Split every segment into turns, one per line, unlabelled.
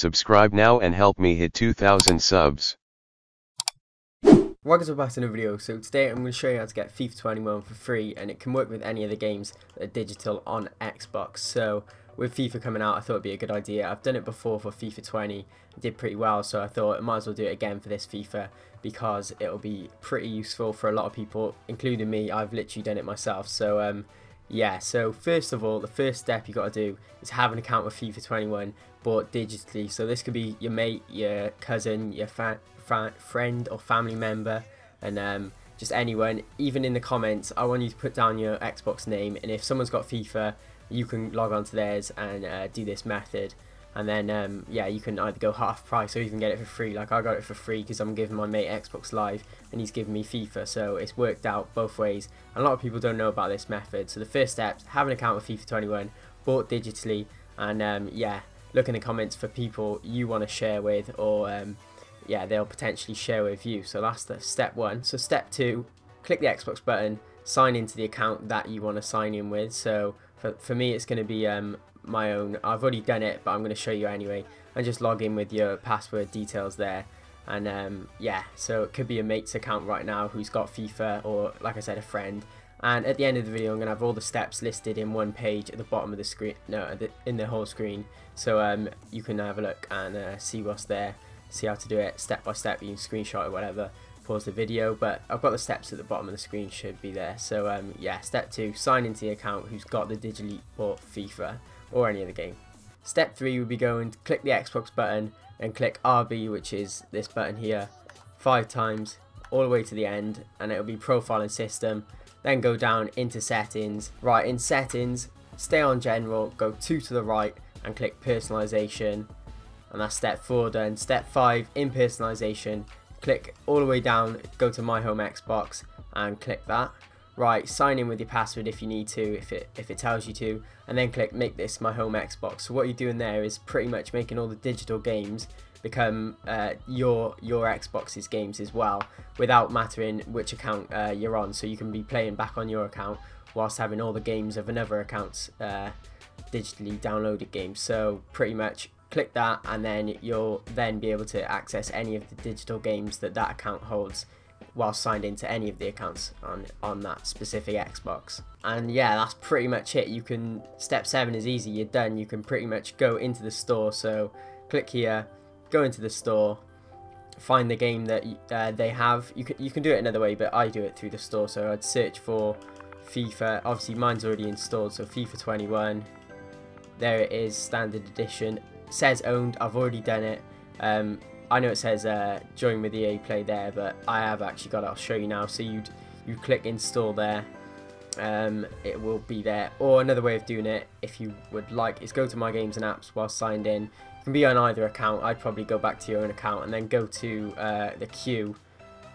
Subscribe now and help me hit 2000 subs.
Welcome back to another video. So today I'm going to show you how to get FIFA 21 for free and it can work with any of the games that are digital on Xbox. So with FIFA coming out I thought it'd be a good idea. I've done it before for FIFA 20, did pretty well so I thought I might as well do it again for this FIFA because it'll be pretty useful for a lot of people including me. I've literally done it myself. So um, yeah, so first of all, the first step you got to do is have an account with FIFA 21, but digitally. So this could be your mate, your cousin, your friend or family member, and um, just anyone. Even in the comments, I want you to put down your Xbox name, and if someone's got FIFA, you can log on to theirs and uh, do this method and then um, yeah you can either go half price or even get it for free. Like I got it for free because I'm giving my mate Xbox Live and he's giving me FIFA. So it's worked out both ways. And a lot of people don't know about this method. So the first step have an account with FIFA 21 bought digitally. And um, yeah look in the comments for people you want to share with or um, yeah they'll potentially share with you. So that's the step one. So step two click the Xbox button sign into the account that you want to sign in with. So for, for me it's going to be um, my own. I've already done it, but I'm going to show you anyway. And just log in with your password details there. And um, yeah, so it could be a mate's account right now who's got FIFA or, like I said, a friend. And at the end of the video, I'm going to have all the steps listed in one page at the bottom of the screen, no, in the whole screen. So um, you can have a look and uh, see what's there, see how to do it step by step. You can screenshot or whatever, pause the video. But I've got the steps at the bottom of the screen, should be there. So um, yeah, step two, sign into the account who's got the digitally bought FIFA or any other game. Step 3 would be going to click the Xbox button and click RB which is this button here five times all the way to the end and it'll be profile and system. Then go down into settings. Right in settings stay on general go two to the right and click personalization. And that's step 4 done. Step 5 in personalization click all the way down go to my home Xbox and click that right, sign in with your password if you need to, if it if it tells you to, and then click make this my home Xbox. So what you're doing there is pretty much making all the digital games become uh, your your Xbox's games as well, without mattering which account uh, you're on. So you can be playing back on your account whilst having all the games of another account's uh, digitally downloaded games. So pretty much click that and then you'll then be able to access any of the digital games that that account holds while signed into any of the accounts on on that specific Xbox. And yeah, that's pretty much it. You can step seven is easy. You're done. You can pretty much go into the store. So click here, go into the store, find the game that uh, they have. You can you can do it another way, but I do it through the store. So I'd search for FIFA. Obviously, mine's already installed. So FIFA 21. There it is, standard edition. Says owned. I've already done it. Um, I know it says uh, join with EA Play there, but I have actually got it. I'll show you now. So you'd you click install there. Um, it will be there. Or another way of doing it, if you would like, is go to My Games and Apps while signed in. You can be on either account. I'd probably go back to your own account and then go to uh, the queue,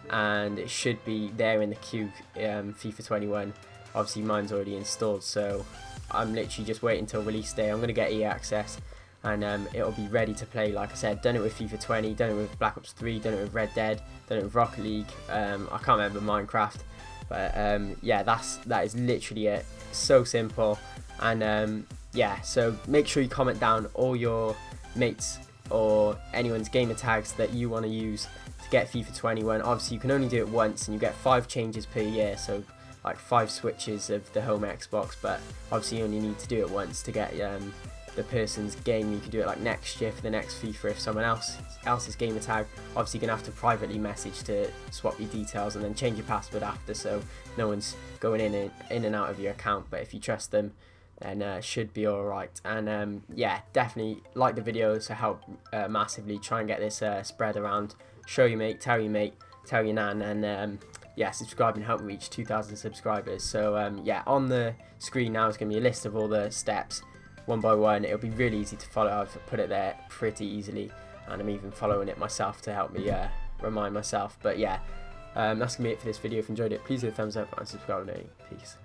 and it should be there in the queue. Um, FIFA 21. Obviously, mine's already installed, so I'm literally just waiting until release day. I'm going to get EA access and um, it'll be ready to play. Like I said, done it with FIFA 20, done it with Black Ops 3, done it with Red Dead, done it with Rocket League. Um, I can't remember Minecraft, but um, yeah, that's that is literally it. So simple, and um, yeah. So make sure you comment down all your mates or anyone's gamer tags that you want to use to get FIFA 21. Obviously, you can only do it once, and you get five changes per year. So like five switches of the home Xbox, but obviously you only need to do it once to get um, the person's game. You could do it like next year for the next FIFA if someone else else's gamer tag. Obviously, you're gonna have to privately message to swap your details and then change your password after, so no one's going in and in and out of your account. But if you trust them, then uh, should be all right. And um, yeah, definitely like the video to help uh, massively. Try and get this uh, spread around. Show your mate, tell your mate, tell your nan, and um, yeah, subscribe and help reach 2,000 subscribers. So um, yeah, on the screen now is going to be a list of all the steps one by one. It'll be really easy to follow. I've put it there pretty easily, and I'm even following it myself to help me uh, remind myself. But yeah, um, that's going to be it for this video. If you enjoyed it, please hit a thumbs up and subscribe. Peace.